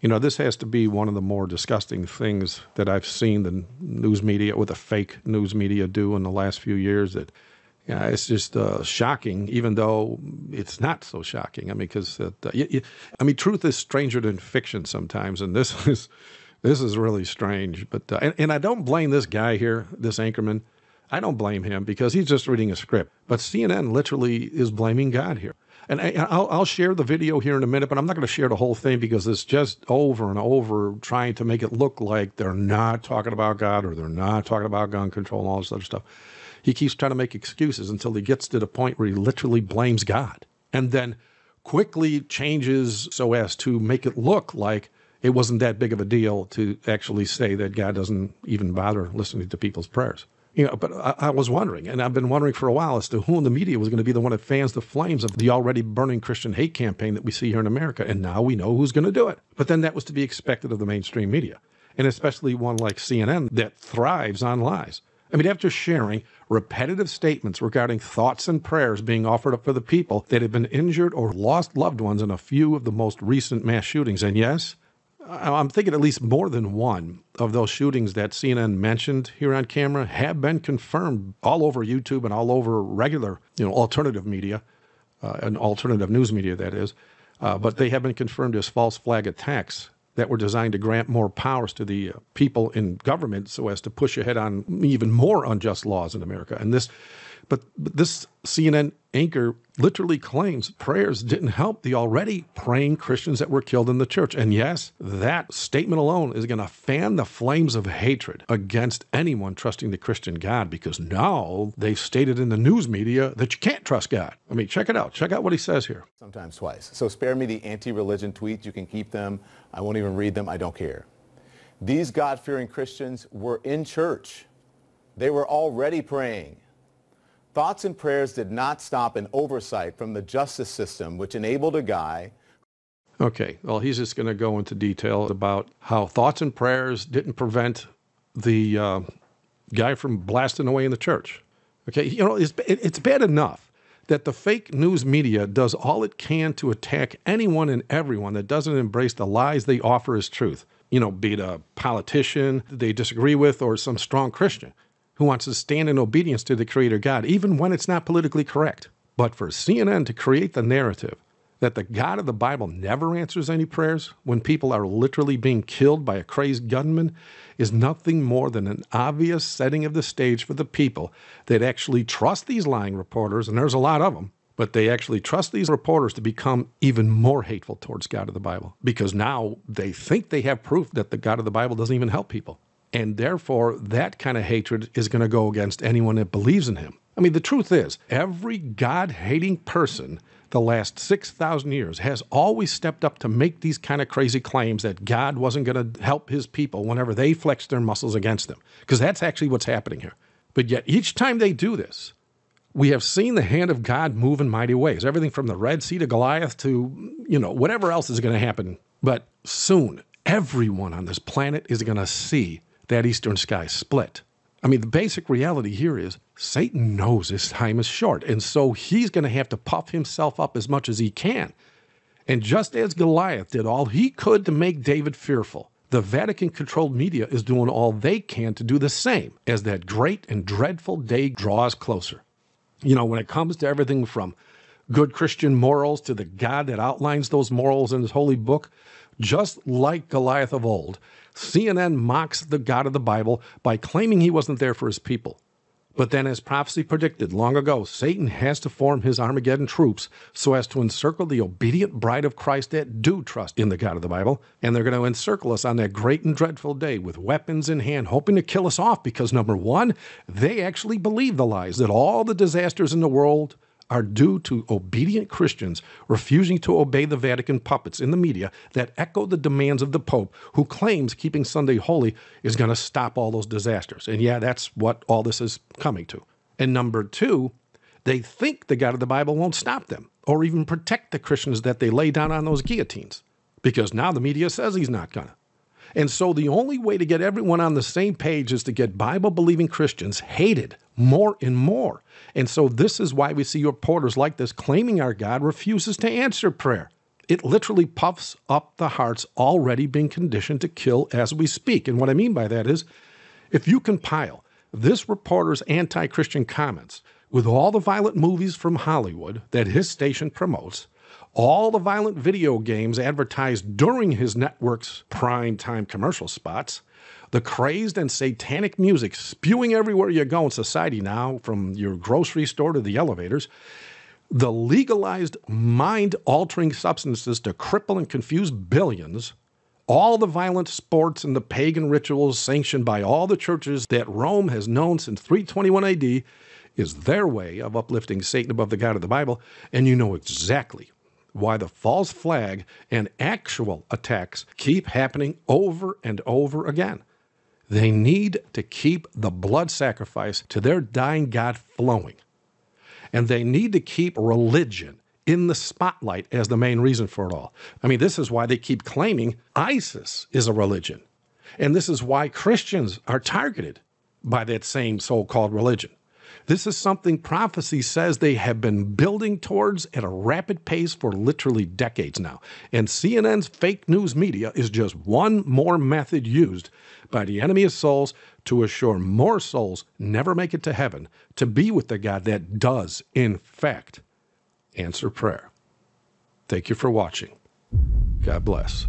You know, this has to be one of the more disgusting things that I've seen the news media with the fake news media do in the last few years. That yeah, it's just uh, shocking, even though it's not so shocking. I mean, because uh, I mean, truth is stranger than fiction sometimes, and this is this is really strange. But uh, and, and I don't blame this guy here, this anchorman. I don't blame him because he's just reading a script. But CNN literally is blaming God here. And I, will I'll share the video here in a minute, but I'm not going to share the whole thing because it's just over and over trying to make it look like they're not talking about God or they're not talking about gun control and all this other stuff. He keeps trying to make excuses until he gets to the point where he literally blames God and then quickly changes so as to make it look like it wasn't that big of a deal to actually say that God doesn't even bother listening to people's prayers. You know, but I, I, was wondering, and I've been wondering for a while as to who in the media was going to be the one that fans the flames of the already burning Christian hate campaign that we see here in America. And now we know who's going to do it. But then that was to be expected of the mainstream media, and especially one like CNN that thrives on lies. I mean, after sharing repetitive statements regarding thoughts and prayers being offered up for the people that have been injured or lost loved ones in a few of the most recent mass shootings, and yes, I'm thinking at least more than one of those shootings that CNN mentioned here on camera have been confirmed all over YouTube and all over regular, you know, alternative media, uh, and alternative news media, that is. Uh, but they have been confirmed as false flag attacks that were designed to grant more powers to the uh, people in government so as to push ahead on even more unjust laws in America. And this but, but this CNN anchor literally claims prayers didn't help the already praying Christians that were killed in the church. And yes, that statement alone is going to fan the flames of hatred against anyone trusting the Christian God because now they've stated in the news media that you can't trust God. I mean, check it out. Check out what he says here. Sometimes twice. So spare me the anti religion tweets. You can keep them. I won't even read them. I don't care. These God fearing Christians were in church. They were already praying. Thoughts and prayers did not stop an oversight from the justice system, which enabled a guy. Okay, well, he's just going to go into detail about how thoughts and prayers didn't prevent the uh, guy from blasting away in the church. Okay, you know, it's, it's bad enough that the fake news media does all it can to attack anyone and everyone that doesn't embrace the lies they offer as truth. You know, be it a politician they disagree with or some strong Christian who wants to stand in obedience to the Creator God, even when it's not politically correct. But for CNN to create the narrative that the God of the Bible never answers any prayers when people are literally being killed by a crazed gunman is nothing more than an obvious setting of the stage for the people that actually trust these lying reporters, and there's a lot of them, but they actually trust these reporters to become even more hateful towards God of the Bible because now they think they have proof that the God of the Bible doesn't even help people. And therefore, that kind of hatred is going to go against anyone that believes in him. I mean, the truth is, every God hating person the last 6,000 years has always stepped up to make these kind of crazy claims that God wasn't going to help his people whenever they flexed their muscles against them. Because that's actually what's happening here. But yet, each time they do this, we have seen the hand of God move in mighty ways. Everything from the Red Sea to Goliath to, you know, whatever else is going to happen. But soon, everyone on this planet is going to see that eastern sky split. I mean, the basic reality here is Satan knows his time is short, and so he's going to have to puff himself up as much as he can. And just as Goliath did all he could to make David fearful, the Vatican controlled media is doing all they can to do the same as that great and dreadful day draws closer. You know, when it comes to everything from good Christian morals to the God that outlines those morals in his holy book, just like Goliath of old, CNN mocks the God of the Bible by claiming he wasn't there for his people. But then, as prophecy predicted long ago, Satan has to form his Armageddon troops so as to encircle the obedient bride of Christ that do trust in the God of the Bible. And they're going to encircle us on that great and dreadful day with weapons in hand, hoping to kill us off because, number one, they actually believe the lies that all the disasters in the world are due to obedient Christians refusing to obey the Vatican puppets in the media that echo the demands of the Pope, who claims keeping Sunday holy is going to stop all those disasters. And yeah, that's what all this is coming to. And number two, they think the God of the Bible won't stop them or even protect the Christians that they lay down on those guillotines because now the media says he's not going to. And so the only way to get everyone on the same page is to get Bible believing Christians hated more and more. And so this is why we see reporters like this claiming our God refuses to answer prayer. it literally puffs up the hearts already being conditioned to kill as we speak. And what I mean by that is if you compile this reporter's anti Christian comments with all the violent movies from Hollywood that his station promotes, all the violent video games advertised during his network's prime time commercial spots, the crazed and satanic music spewing everywhere you go in society now, from your grocery store to the elevators, the legalized mind altering substances to cripple and confuse billions, all the violent sports and the pagan rituals sanctioned by all the churches that Rome has known since 321 AD is their way of uplifting Satan above the God of the Bible, and you know exactly why the false flag and actual attacks keep happening over and over again. They need to keep the blood sacrifice to their dying God flowing. And they need to keep religion in the spotlight as the main reason for it all. I mean, this is why they keep claiming ISIS is a religion. And this is why Christians are targeted by that same so called religion. This is something prophecy says they have been building towards at a rapid pace for literally decades now. And CNN's fake news media is just one more method used by the enemy of souls to assure more souls never make it to heaven to be with the God that does, in fact, answer prayer. Thank you for watching. God bless.